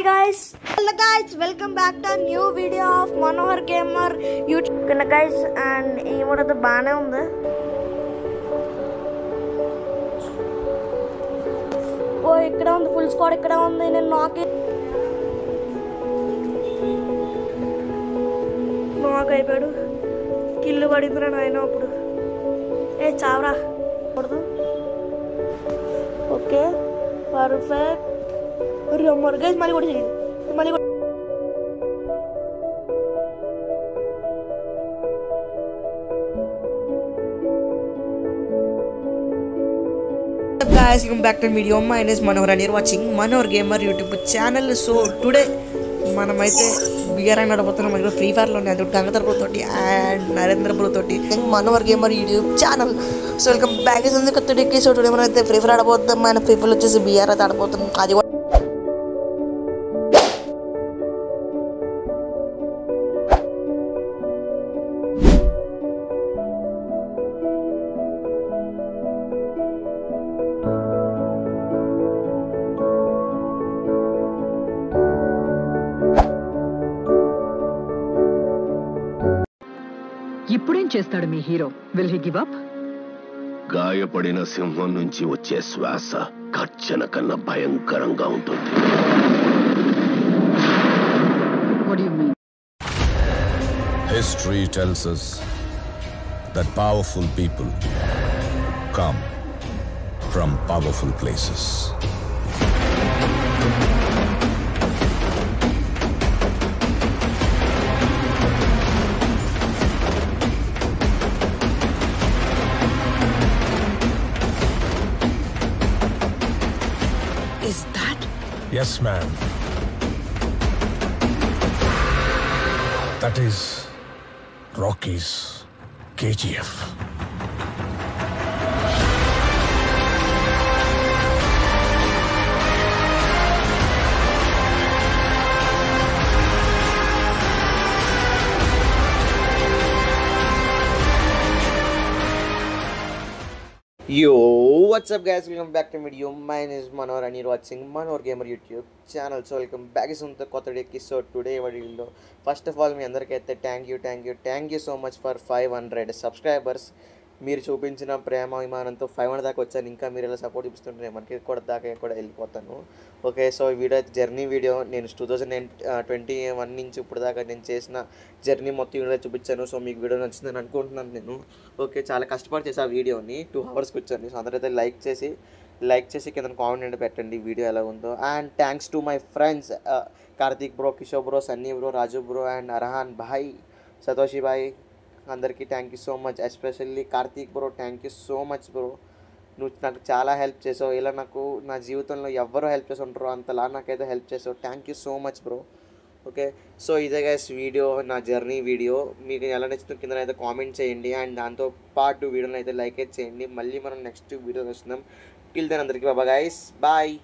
guys. Hello guys. Welcome back to a new video of Manohar gamer YouTube కింద guys and ఏమవుతుంది బాగానే ఉంది ఓ ఇక్కడ ఉంది ఫుల్ స్క్వాడ్ ఇక్కడ ఉంది నేను నాకి నాక్ అయిపోయాడు కిల్లు పడిందిరా నాయన అప్పుడు ఏ చావరా కూడదు ఓకే పర్ఫెక్ట్ అమ్మర్ గైస్ మళ్ళీ కూడా చేయండి మళ్ళీ కూడా guys welcome back to video my name is Manohar and you're watching Manohar gamer YouTube channel so today మనమైతే బిఆర్ అని నడబోతున్నాం ఇక్కడ ఫ్రీ ఫైర్లో అది గంగాధర్ బ్రో తోటి అండ్ నరేంద్ర బ్రో తోటి Manohar gamer YouTube channel so welcome back ఉంది కొత్తడికి సో టుడే మనం అయితే free fire ఆడబోతున్నాం మన ఫ్రీ ఫైర్ వచ్చేసి బిఆర్ అయితే ఆడబోతున్నాం అది ఇప్పుడేం చేస్తాడు మీ hero will he give up గాయపడిన సింహం నుంచి వచ్చే శ్వాస కర్చన కన్నా భయంకరంగా ఉంటుంది what you mean History tells us that powerful people come from powerful places. Yes, ma'am. That is Rocky's KGF. Yo, what's up guys? Welcome back to video. My name is Manohar and you're watching Manohar Gamer YouTube channel. So welcome back to the quarter day So today video, first of all, me the thank you, thank you, thank you so much for 500 subscribers. మీరు చూపించిన ప్రేమ విమానంతో five hundred దాకా వచ్చాను. ఇంకా మీరు ఇలా support చూపిస్తుంటే మనకి కూడా దాకా కూడా వెళ్ళిపోతాను. ఓకే సో ఈ వీడియో జర్నీ వీడియో నేను టూ థౌజండ్ ట్వంటీ వన్ నుంచి ఇప్పుడు దాకా నేను చేసిన జర్నీ మొత్తం వీడియో చూపించాను. సో మీకు వీడియో నచ్చిందని అనుకుంటున్నాను నేను. ఓకే చాలా కష్టపడి చేసి ఆ వీడియోని. టూ అవర్స్కి వచ్చాను. సో అందరైతే లైక్ చేసి లైక్ చేసి కింద కామెంట్ పెట్టండి వీడియో ఎలా ఉందో. And thanks to my friends Karthik bro Kishore bro Sunny bro Raju bro and Arhan Bhai Satoshi భాయ్ అందరికీ thank you so much especially Karthik bro thank you so much bro నువ్వు నాకు చాలా help చేసావు. ఇలా నాకు నా జీవితంలో ఎవ్వరూ హెల్ప్ చేసి ఉంటారో అంతలా నాకైతే హెల్ప్ చేసావు. Thank you so much bro okay so ఇదే గైస్ వీడియో నా జర్నీ వీడియో మీకు ఎలా నచ్చిందో కింద అయితే కామెంట్ చేయండి. అండ్ దాంతో పాటు వీడియోని అయితే లైక్ అయితే చేయండి. మళ్ళీ మనం నెక్స్ట్ వీడియో వస్తున్నాం టిల్ దెన్ అందరికీ బాబా గైస్ బాయ్